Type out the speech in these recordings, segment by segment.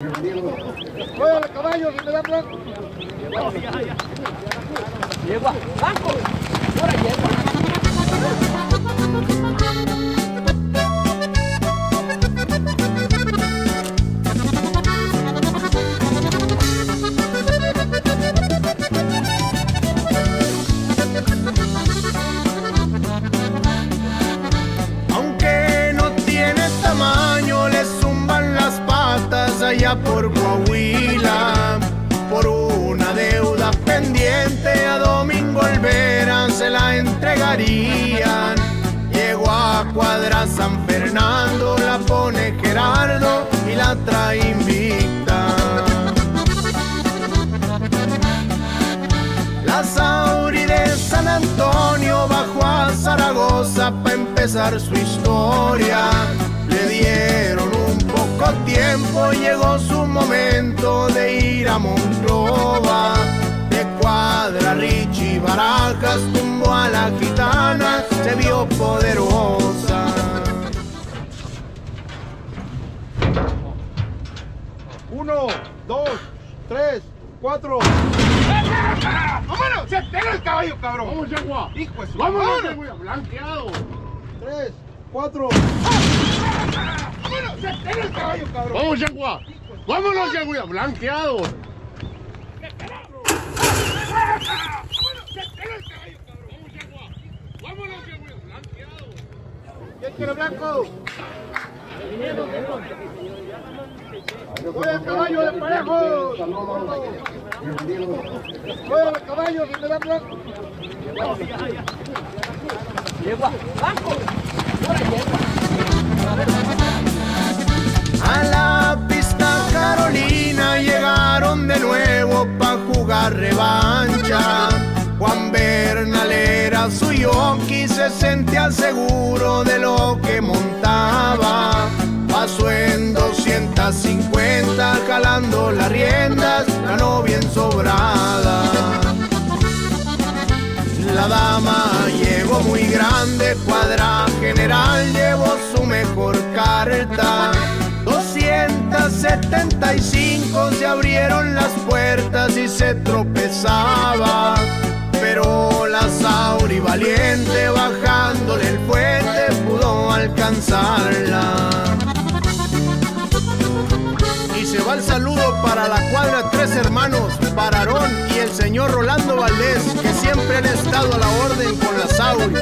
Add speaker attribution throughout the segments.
Speaker 1: Oye, caballos, si me dan blanco.
Speaker 2: Yegua, blanco.
Speaker 3: Por Coahuila. Por una deuda pendiente a Domingo Olvera se la entregarían. Llegó a Cuadra San Fernando, la pone Gerardo y la trae invicta. La Sauri de San Antonio bajó a Zaragoza para empezar su historia. Tiempo, llegó su momento de ir a Monclova. De cuadra Richie Barajas tumbó a la gitana, se vio poderosa.
Speaker 1: Uno, dos, tres, cuatro.
Speaker 4: ¡Vámonos! ¡Se pega el caballo, cabrón!
Speaker 1: Vamos, Yagua.
Speaker 4: ¡Hijo de su
Speaker 1: Vámonos! Yagua. Blanqueado. Tres, cuatro.
Speaker 4: ¡Vámonos! ¡Se pega el caballo, cabrón!
Speaker 1: Vamos, Yagua. Vámonos, Yagua. Blanqueado.
Speaker 4: ¡Vámonos! ¡Se pega el caballo, cabrón!
Speaker 1: Vamos, Yagua. Vámonos, Yagua. Blanqueado.
Speaker 4: ¿Quién quiere blanco? ¡Oye, caballo de parejo!
Speaker 1: Oye, caballos, si me dan blanco.
Speaker 2: Yegua, blanco.
Speaker 3: Juan Bernal era su yoki, se sentía seguro de lo que montaba. Pasó en 250 jalando las riendas, ganó bien sobrada. La dama llegó muy grande, cuadra general llevó su mejor carta. 275 se abrieron las puertas y se tropezaba. Y se va el saludo para la cuadra Tres Hermanos, para Aarón y el señor Rolando Valdés, que siempre han estado a la orden con la Sauri.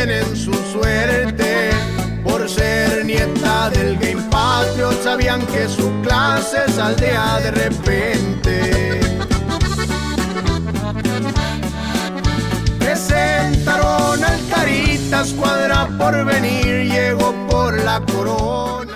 Speaker 3: Y también en su suerte. Por ser nieta del Game Patriot sabían que su clase saldría de repente. Presentaron al Caritas, cuadra por venir, llegó por la corona.